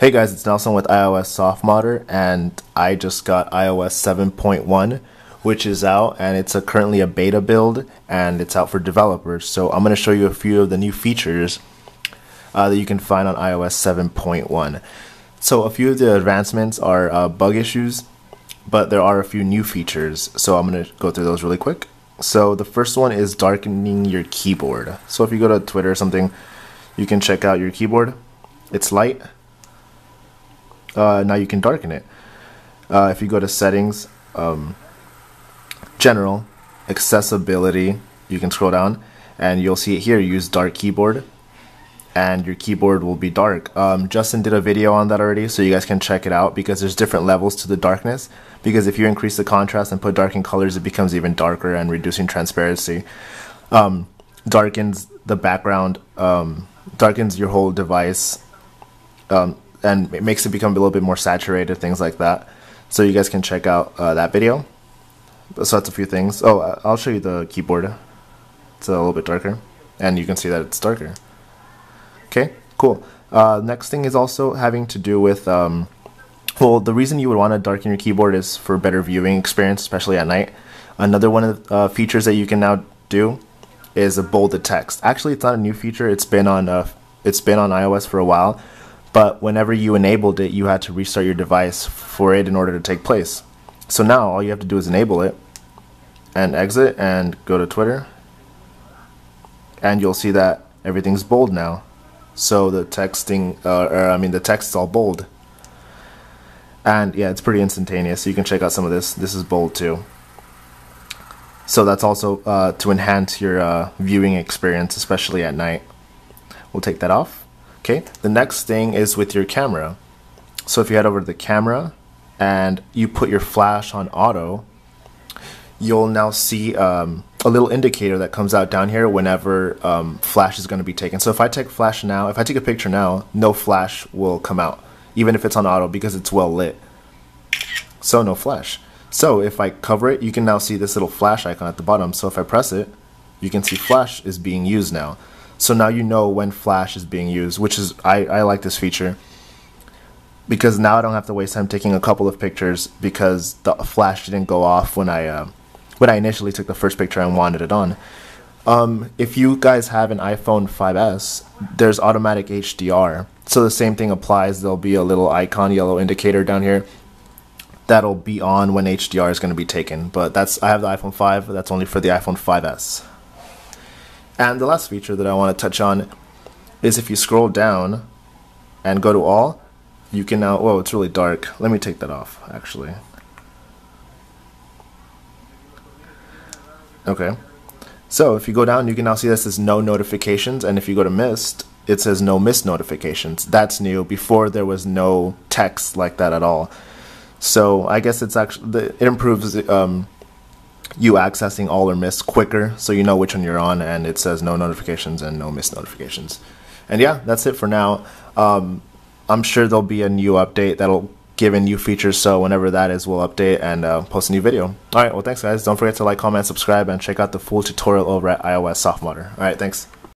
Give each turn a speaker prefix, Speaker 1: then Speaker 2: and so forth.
Speaker 1: Hey guys, it's Nelson with iOS Softmodder, and I just got iOS 7.1, which is out, and it's a, currently a beta build, and it's out for developers. So I'm going to show you a few of the new features uh, that you can find on iOS 7.1. So a few of the advancements are uh, bug issues, but there are a few new features. So I'm going to go through those really quick. So the first one is darkening your keyboard. So if you go to Twitter or something, you can check out your keyboard. It's light uh, now you can darken it. Uh, if you go to settings, um, general, accessibility, you can scroll down and you'll see it here. Use dark keyboard and your keyboard will be dark. Um, Justin did a video on that already, so you guys can check it out because there's different levels to the darkness. Because if you increase the contrast and put darken colors, it becomes even darker and reducing transparency. Um, darkens the background, um, darkens your whole device. And it makes it become a little bit more saturated, things like that. So you guys can check out uh, that video. So that's a few things. Oh, I'll show you the keyboard. It's a little bit darker, and you can see that it's darker. Okay, cool. Uh, next thing is also having to do with, um, well, the reason you would want to darken your keyboard is for better viewing experience, especially at night. Another one of the uh, features that you can now do is a bolded text. Actually, it's not a new feature. It's been on uh, it's been on iOS for a while, but whenever you enabled it, you had to restart your device for it in order to take place. So now all you have to do is enable it and exit and go to Twitter. And you'll see that everything's bold now. So the texting, uh, or I mean the text is all bold. And yeah, it's pretty instantaneous. So you can check out some of this. This is bold too. So that's also uh, to enhance your uh, viewing experience, especially at night. We'll take that off. Okay, the next thing is with your camera. So if you head over to the camera and you put your flash on auto, you'll now see um, a little indicator that comes out down here whenever um, flash is going to be taken. So if I take flash now, if I take a picture now, no flash will come out, even if it's on auto because it's well lit. So no flash. So if I cover it, you can now see this little flash icon at the bottom. So if I press it, you can see flash is being used now. So now you know when flash is being used, which is I, I like this feature because now I don't have to waste time taking a couple of pictures because the flash didn't go off when I uh, when I initially took the first picture and wanted it on. Um, if you guys have an iPhone 5s, there's automatic HDR. So the same thing applies. There'll be a little icon, yellow indicator down here that'll be on when HDR is going to be taken. But that's I have the iPhone 5. That's only for the iPhone 5s. And the last feature that I want to touch on is if you scroll down and go to all, you can now, whoa, it's really dark. Let me take that off, actually. Okay. So if you go down, you can now see this says no notifications. And if you go to missed, it says no missed notifications. That's new. Before there was no text like that at all. So I guess it's actually, it improves um, you accessing all or miss quicker so you know which one you're on and it says no notifications and no missed notifications. And yeah, that's it for now. Um, I'm sure there'll be a new update that'll give in new features, so whenever that is, we'll update and uh, post a new video. Alright, well thanks guys. Don't forget to like, comment, subscribe, and check out the full tutorial over at iOS Softmodder. Alright, thanks.